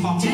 talk